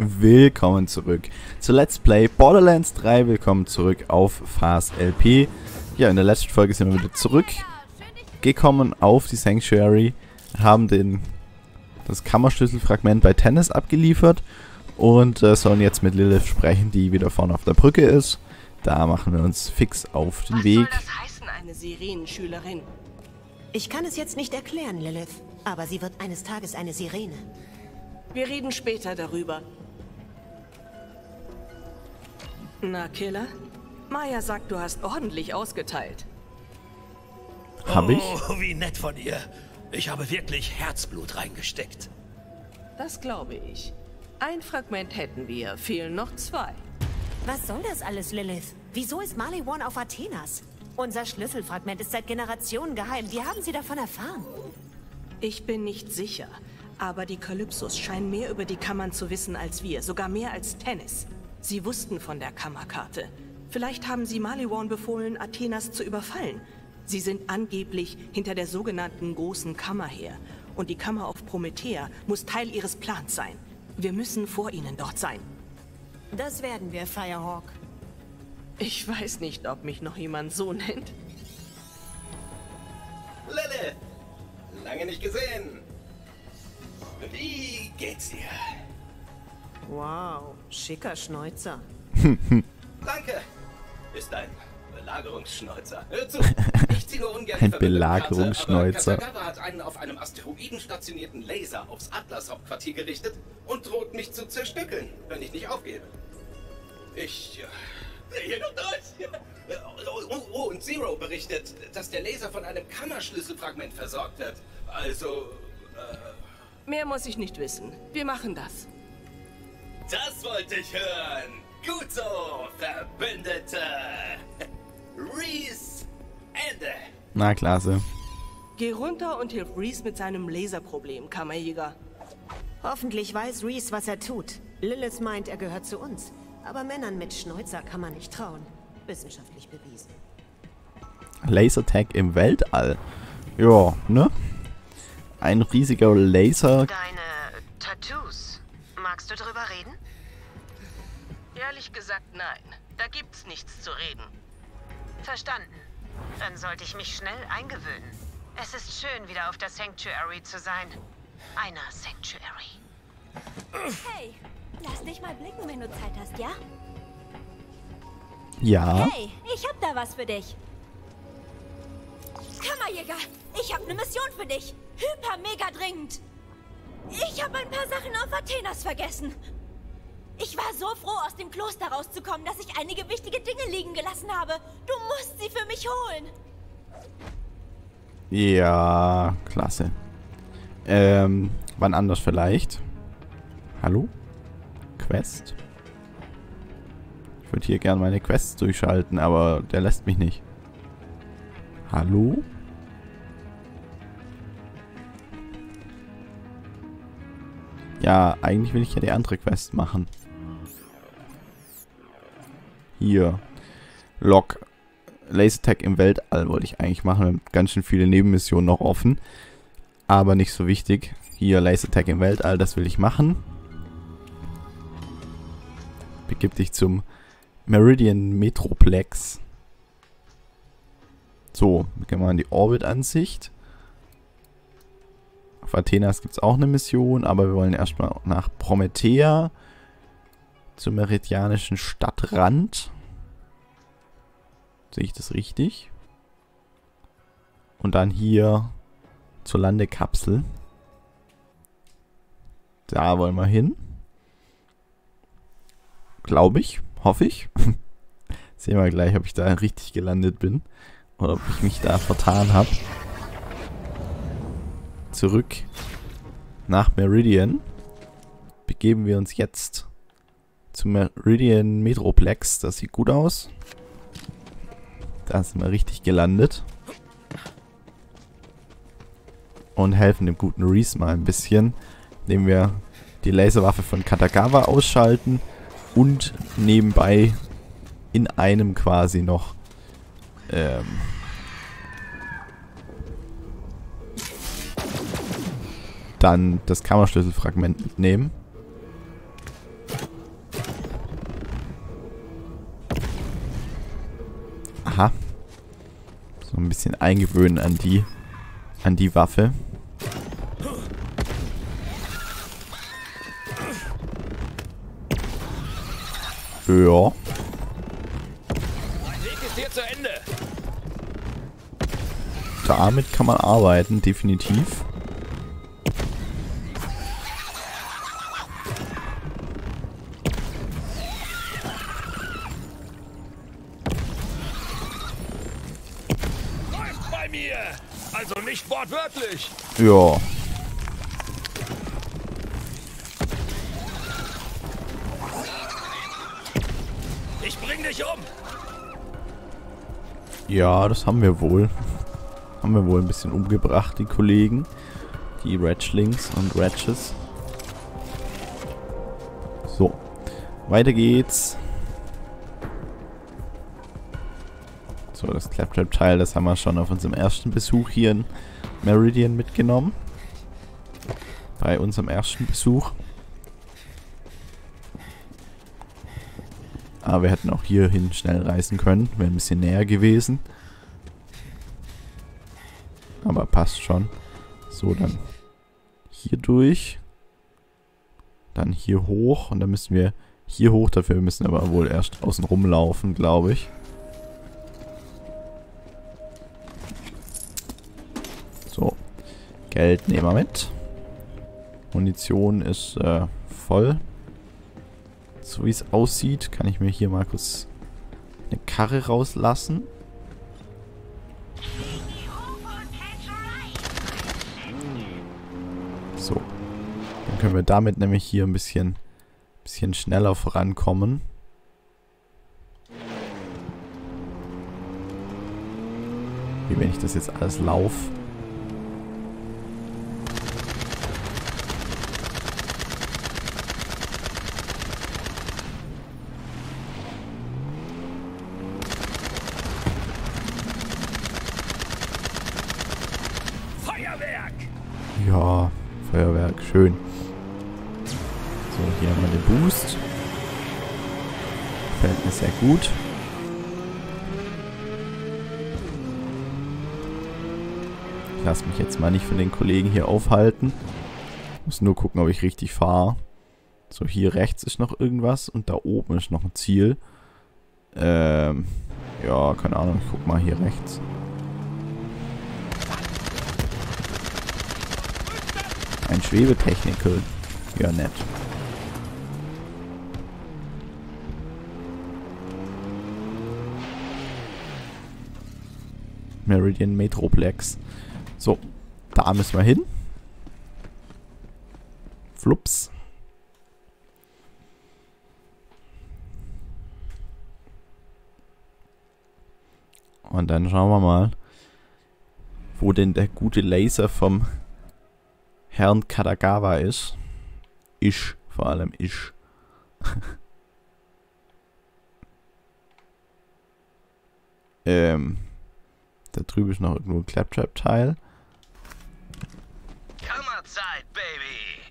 willkommen zurück zu Let's Play Borderlands 3. Willkommen zurück auf Fast LP. Ja, in der letzten Folge sind wir wieder zurückgekommen auf die Sanctuary, haben den, das Kammerschlüsselfragment bei Tennis abgeliefert und äh, sollen jetzt mit Lilith sprechen, die wieder vorne auf der Brücke ist. Da machen wir uns fix auf den Was Weg. soll das heißen, eine Sirenenschülerin? Ich kann es jetzt nicht erklären, Lilith, aber sie wird eines Tages eine Sirene. Wir reden später darüber. Na, Killer? Maya sagt, du hast ordentlich ausgeteilt. Hab ich? Oh, wie nett von ihr. Ich habe wirklich Herzblut reingesteckt. Das glaube ich. Ein Fragment hätten wir, fehlen noch zwei. Was soll das alles, Lilith? Wieso ist Marley One auf Athenas? Unser Schlüsselfragment ist seit Generationen geheim. Wie haben Sie davon erfahren? Ich bin nicht sicher, aber die Kalypsos scheinen mehr über die Kammern zu wissen als wir, sogar mehr als Tennis. Sie wussten von der Kammerkarte. Vielleicht haben sie Maliwan befohlen, Athenas zu überfallen. Sie sind angeblich hinter der sogenannten Großen Kammer her. Und die Kammer auf Promethea muss Teil ihres Plans sein. Wir müssen vor ihnen dort sein. Das werden wir, Firehawk. Ich weiß nicht, ob mich noch jemand so nennt. Lilith! Lange nicht gesehen. Wie geht's dir? Wow, schicker Schnäuzer. Danke. Ist ein Belagerungsschneuzer. Hör zu. Ich ziehe nur ungern Ein aber Katagawa hat einen auf einem Asteroiden stationierten Laser aufs Atlas-Hauptquartier gerichtet und droht mich zu zerstückeln, wenn ich nicht aufgebe. Ich äh, drehe nur durch. Oh, oh, oh, und Zero berichtet, dass der Laser von einem Kammerschlüsselfragment versorgt wird. Also, Mehr muss ich nicht wissen. Wir machen das. Das wollte ich hören. Gut so, Verbündete. Reese, Ende. Na, klasse. Geh runter und hilf Reese mit seinem Laserproblem, Kammerjäger. Hoffentlich weiß Reese, was er tut. Lilith meint, er gehört zu uns. Aber Männern mit Schnäuzer kann man nicht trauen. Wissenschaftlich bewiesen. Lasertag im Weltall. Ja, ne? Ein riesiger Laser. Deine Tattoos. Magst du drüber reden? Ehrlich gesagt, nein. Da gibt's nichts zu reden. Verstanden. Dann sollte ich mich schnell eingewöhnen. Es ist schön, wieder auf der Sanctuary zu sein. Einer Sanctuary. Hey, lass dich mal blicken, wenn du Zeit hast, ja? Ja. Hey, ich hab da was für dich. Kammerjäger, ich hab eine Mission für dich. Hyper mega dringend. Ich hab ein paar Sachen auf Athenas vergessen. Ich war so froh, aus dem Kloster rauszukommen, dass ich einige wichtige Dinge liegen gelassen habe. Du musst sie für mich holen. Ja, klasse. Ähm, wann anders vielleicht? Hallo? Quest? Ich würde hier gerne meine Quests durchschalten, aber der lässt mich nicht. Hallo? Ja, eigentlich will ich ja die andere Quest machen. Hier. Log. Lasertag im Weltall wollte ich eigentlich machen. Wir haben ganz schön viele Nebenmissionen noch offen. Aber nicht so wichtig. Hier, Lasertag im Weltall, das will ich machen. Begib dich zum Meridian Metroplex. So, gehen wir in die Orbit-Ansicht. Auf Athenas gibt es auch eine Mission, aber wir wollen erstmal nach Promethea. Zum meridianischen Stadtrand. Sehe ich das richtig? Und dann hier zur Landekapsel. Da wollen wir hin. Glaube ich. Hoffe ich. Sehen wir gleich, ob ich da richtig gelandet bin. Oder ob ich mich da vertan habe. Zurück nach Meridian. Begeben wir uns jetzt zum Meridian Metroplex. Das sieht gut aus. Da sind wir richtig gelandet. Und helfen dem guten Reese mal ein bisschen, indem wir die Laserwaffe von Katagawa ausschalten und nebenbei in einem quasi noch ähm, dann das Kammerschlüsselfragment mitnehmen. So ein bisschen eingewöhnen an die, an die Waffe. Ja. Damit kann man arbeiten, definitiv. Ja. Ich bring dich um. Ja, das haben wir wohl. Haben wir wohl ein bisschen umgebracht, die Kollegen. Die Ratchlings und Ratches. So. Weiter geht's. So, das Claptrap-Teil, das haben wir schon auf unserem ersten Besuch hier in Meridian mitgenommen. Bei unserem ersten Besuch. Aber wir hätten auch hierhin schnell reisen können. Wäre ein bisschen näher gewesen. Aber passt schon. So, dann hier durch. Dann hier hoch. Und dann müssen wir hier hoch. Dafür müssen wir aber wohl erst außen rumlaufen, glaube ich. Geld nehmen wir mit. Munition ist äh, voll. So wie es aussieht, kann ich mir hier mal kurz eine Karre rauslassen. So. Dann können wir damit nämlich hier ein bisschen, bisschen schneller vorankommen. Wie wenn ich das jetzt alles laufe. Gut. Ich lasse mich jetzt mal nicht von den Kollegen hier aufhalten. Muss nur gucken, ob ich richtig fahre. So, hier rechts ist noch irgendwas und da oben ist noch ein Ziel. Ähm, ja, keine Ahnung, ich guck mal hier rechts. Ein Schwebetechnical. Ja, nett. Meridian Metroplex. So, da müssen wir hin. Flups. Und dann schauen wir mal, wo denn der gute Laser vom Herrn Kadagawa ist. Ich, vor allem ich. ähm, da drüben ist noch irgendwo ein Claptrap-Teil. Kammerzeit, Baby.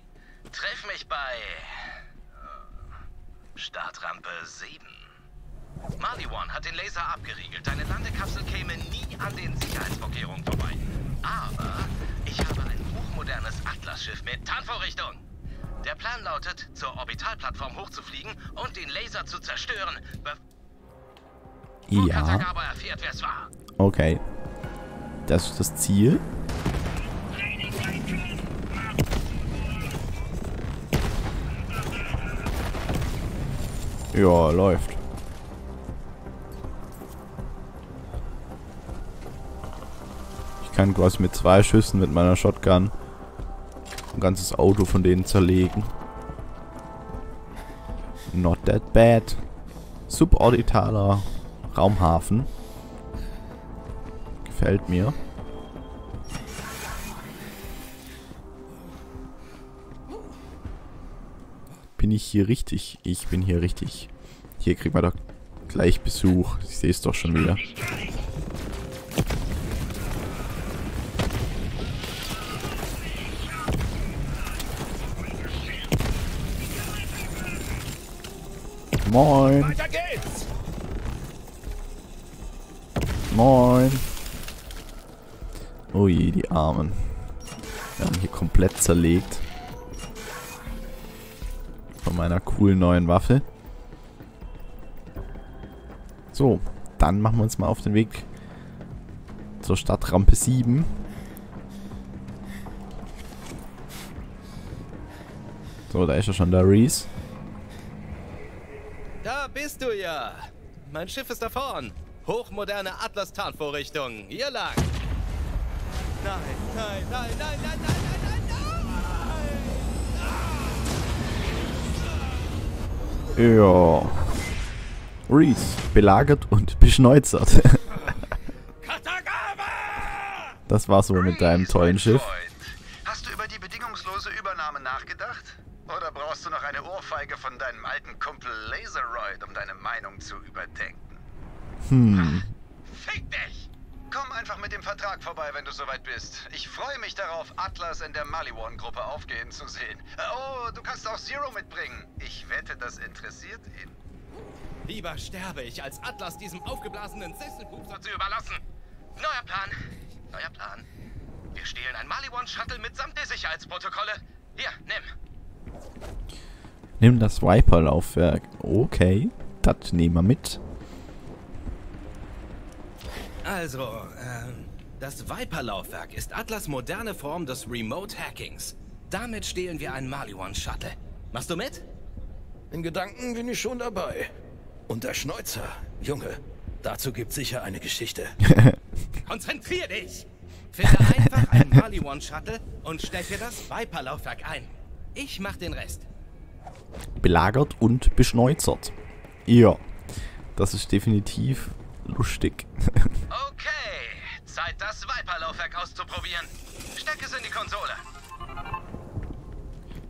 Treff mich bei äh, Startrampe 7. Mali One hat den Laser abgeriegelt. Deine Landekapsel käme nie an den Sicherheitsvorkehrungen vorbei. Aber ich habe ein hochmodernes Atlas-Schiff mit Tarnvorrichtung. Der Plan lautet, zur Orbitalplattform hochzufliegen und den Laser zu zerstören, Ja, Katagawa erfährt, wer es war. Okay. Das ist das Ziel. Ja, läuft. Ich kann quasi mit zwei Schüssen mit meiner Shotgun ein ganzes Auto von denen zerlegen. Not that bad. Suborbitaler Raumhafen. Gefällt mir. Bin ich hier richtig? Ich bin hier richtig. Hier kriegt man doch gleich Besuch. Ich sehe es doch schon wieder. Moin, moin. Je, die Armen. Werden hier komplett zerlegt. Von meiner coolen neuen Waffe. So, dann machen wir uns mal auf den Weg zur Stadtrampe 7. So, da ist ja schon der Reese. Da bist du ja. Mein Schiff ist da vorn. Hochmoderne Atlas-Tarnvorrichtung. Hier lang. Nein, nein, nein, nein, nein, nein, nein, nein, nein! Ja. Reese, belagert und beschneuzert. Das war's wohl mit deinem tollen Schiff. Hast du über die bedingungslose Übernahme nachgedacht? Oder brauchst du noch eine Ohrfeige von deinem alten Kumpel Laseroid, um deine Meinung zu überdenken? Hm. Einfach mit dem Vertrag vorbei, wenn du soweit bist. Ich freue mich darauf, Atlas in der Maliwan-Gruppe aufgehen zu sehen. Oh, du kannst auch Zero mitbringen. Ich wette, das interessiert ihn. Lieber sterbe ich, als Atlas diesem aufgeblasenen Sesselpupser zu überlassen. Neuer Plan. Neuer Plan. Wir stehlen ein Maliwan-Shuttle mitsamt der Sicherheitsprotokolle. Hier, nimm. Nimm das Viper-Laufwerk. Okay, das nehmen wir mit. Also, ähm, das Viper-Laufwerk ist Atlas moderne Form des Remote-Hackings. Damit stehlen wir einen Maliwan-Shuttle. Machst du mit? In Gedanken bin ich schon dabei. Und der Schneuzer, Junge, dazu gibt's sicher eine Geschichte. Konzentrier dich! Finde einfach einen Maliwan-Shuttle und stecke das Viper-Laufwerk ein. Ich mach den Rest. Belagert und beschneuzert. Ja, das ist definitiv lustig. Zeit, das Viper-Laufwerk auszuprobieren. Steck es in die Konsole.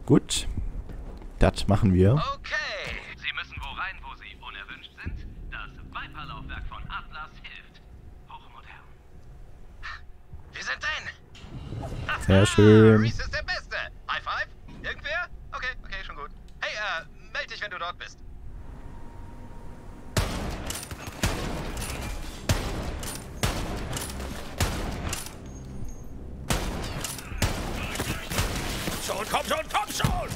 Gut, das machen wir. Okay. Sie müssen wo rein, wo Sie unerwünscht sind. Das Viper-Laufwerk von Atlas hilft. Hochmodern. Wir sind drin. Sehr schön. Reese ist der Beste. High five? Irgendwer? Okay, okay, schon gut. Hey, äh, meld dich, wenn du dort bist. Schon, komm schon, komm schon!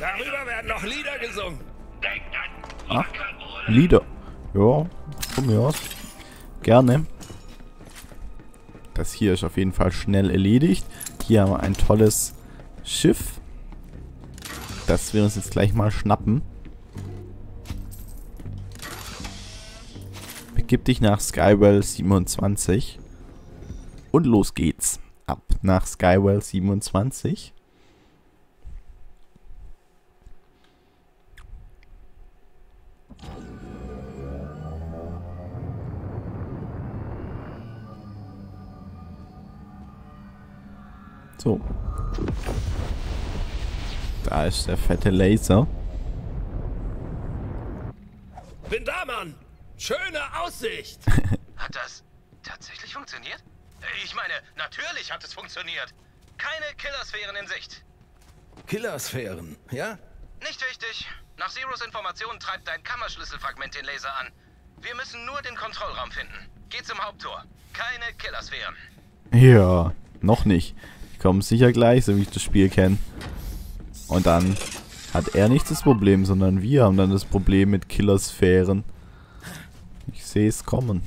Darüber werden noch Lieder gesungen. Ah, Lieder. Ja, von mir aus. Gerne. Das hier ist auf jeden Fall schnell erledigt. Hier haben wir ein tolles Schiff. Das wir uns jetzt gleich mal schnappen. Begib dich nach Skywell 27. Und los geht's. Ab nach Skywell 27. So. Da ist der fette Laser. Bin da, Mann! Schöne Aussicht! Hat das tatsächlich funktioniert? Ich meine, natürlich hat es funktioniert. Keine Killersphären in Sicht. Killersphären, ja? Nicht wichtig. Nach Zeros Informationen treibt dein Kammerschlüsselfragment den Laser an. Wir müssen nur den Kontrollraum finden. Geh zum Haupttor. Keine Killersphären. Ja, noch nicht. Die kommen sicher gleich, so wie ich das Spiel kenne. Und dann hat er nicht das Problem, sondern wir haben dann das Problem mit Killersphären. Ich sehe es kommen.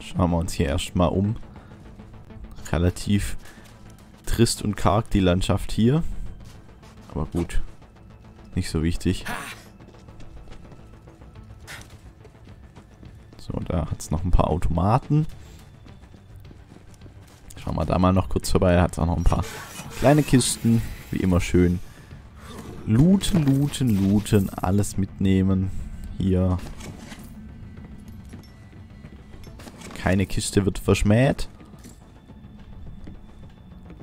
Schauen wir uns hier erstmal um. Relativ trist und karg die Landschaft hier. Aber gut. Nicht so wichtig. So, da hat es noch ein paar Automaten. Wir da mal noch kurz vorbei. Hat es auch noch ein paar kleine Kisten. Wie immer schön. Looten, looten, looten. Alles mitnehmen. Hier. Keine Kiste wird verschmäht.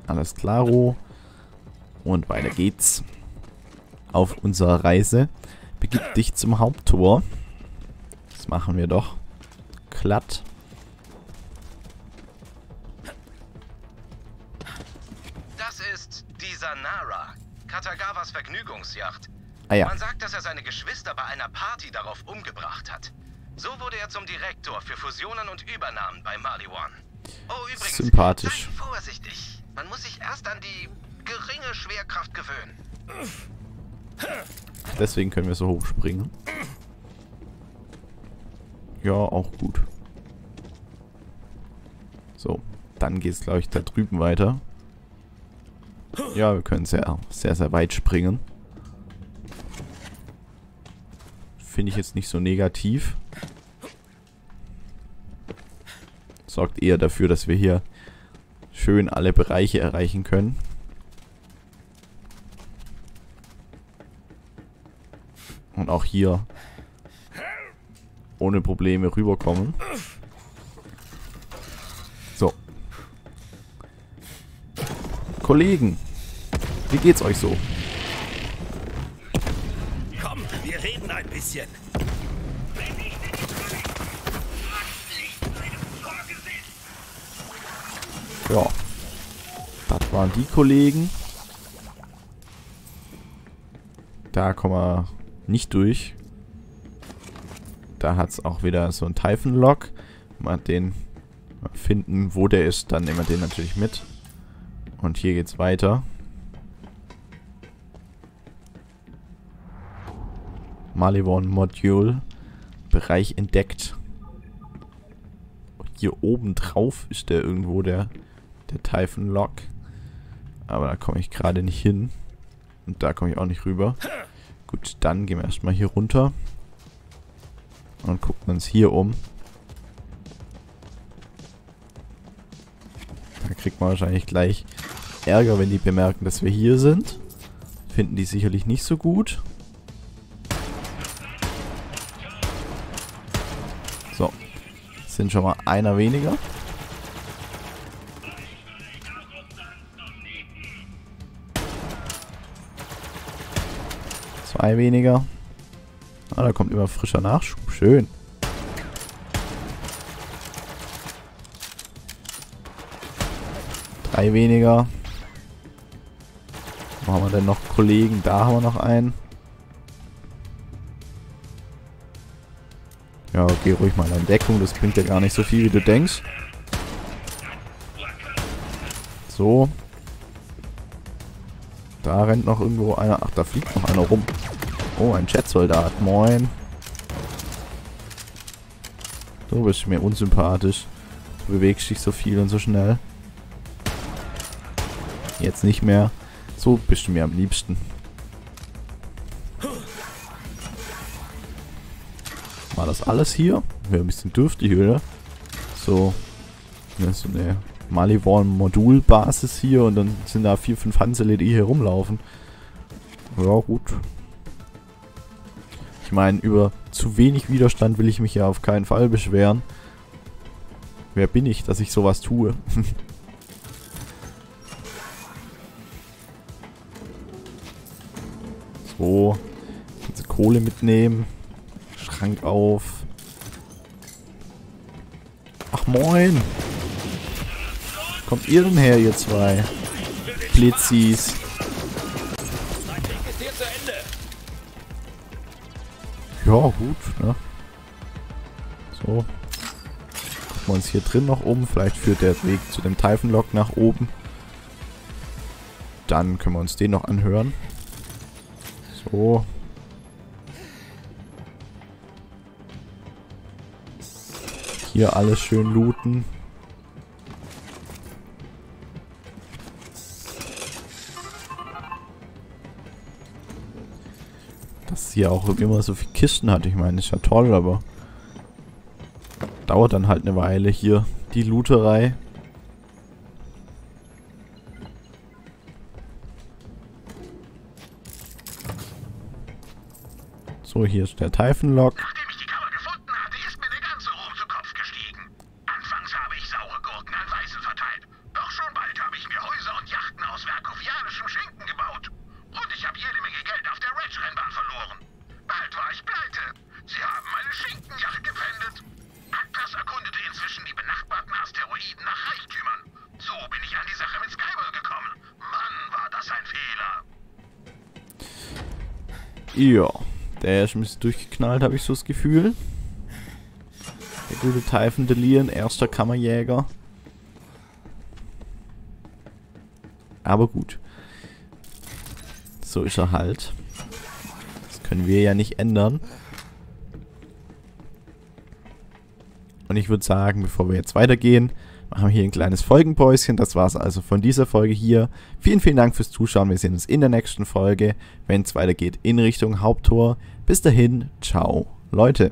Alles klaro. Und weiter geht's. Auf unserer Reise. Begib dich zum Haupttor. Das machen wir doch. Glatt. Ah ja, Man sagt, dass er seine Geschwister bei einer Party darauf umgebracht hat. So wurde er zum Direktor für Fusionen und Übernahmen bei Mali One. Oh, übrigens, Sympathisch. vorsichtig. Man muss sich erst an die geringe Schwerkraft gewöhnen. deswegen können wir so hoch springen. Ja, auch gut. So, dann geht's, glaube ich, da drüben weiter. Ja, wir können sehr, sehr, sehr weit springen. Finde ich jetzt nicht so negativ. Sorgt eher dafür, dass wir hier schön alle Bereiche erreichen können. Und auch hier ohne Probleme rüberkommen. So. Kollegen, wie geht's euch so? Wir reden ein bisschen. Ja. Das waren die Kollegen. Da kommen wir nicht durch. Da hat es auch wieder so ein Typhon-Lock. Mal den finden, wo der ist, dann nehmen wir den natürlich mit. Und hier geht's weiter. Malivon Module. Bereich entdeckt. Hier oben drauf ist der irgendwo der, der Typhon Lock. Aber da komme ich gerade nicht hin. Und da komme ich auch nicht rüber. Gut, dann gehen wir erstmal hier runter. Und gucken uns hier um. Da kriegt man wahrscheinlich gleich Ärger, wenn die bemerken, dass wir hier sind. Finden die sicherlich nicht so gut. So. Sind schon mal einer weniger. Zwei weniger. Ah, da kommt immer frischer Nachschub. Schön. Drei weniger. Wo haben wir denn noch Kollegen? Da haben wir noch einen. Ja, geh ruhig mal in Deckung. Das bringt ja gar nicht so viel, wie du denkst. So. Da rennt noch irgendwo einer. Ach, da fliegt noch einer rum. Oh, ein Jetsoldat. Moin. Du bist mir unsympathisch. Du bewegst dich so viel und so schnell. Jetzt nicht mehr. So bist du mir am liebsten. Das alles hier? Wäre ein bisschen dürftig, oder? So. Ja, so eine Malivorn Modulbasis hier und dann sind da vier, fünf Hansele, die hier rumlaufen. Ja, gut. Ich meine, über zu wenig Widerstand will ich mich ja auf keinen Fall beschweren. Wer bin ich, dass ich sowas tue? so. Ganze Kohle mitnehmen. Schrank auf. Ach moin. Kommt ihr denn her, ihr zwei? Blitzis. Ja, gut, ne? So. Gucken wir uns hier drin noch um. Vielleicht führt der Weg zu dem Typhon-Lock nach oben. Dann können wir uns den noch anhören. So. Hier alles schön looten. Dass hier auch immer so viele Kisten hat. Ich meine, ist ja toll, aber dauert dann halt eine Weile hier die Looterei. So, hier ist der Typhon-Lock. Nachdem ich die Kammer gefunden hatte, ist mir der ganze Ruhm zu Kopf gestiegen. Anfangs habe ich saure Gurken an Weißen verteilt. Doch schon bald habe ich mir Häuser und Yachten aus verkovianischem Schinken gebaut. Und ich habe jede Menge Geld auf der Reg-Rennbahn verloren. Bald war Ja, der ist ein bisschen durchgeknallt, habe ich so das Gefühl. Der gute Typhon Delian, erster Kammerjäger. Aber gut. So ist er halt. Das können wir ja nicht ändern. Und ich würde sagen, bevor wir jetzt weitergehen, wir hier ein kleines Folgenpäuschen. Das war es also von dieser Folge hier. Vielen, vielen Dank fürs Zuschauen. Wir sehen uns in der nächsten Folge, wenn es weitergeht in Richtung Haupttor. Bis dahin, ciao, Leute.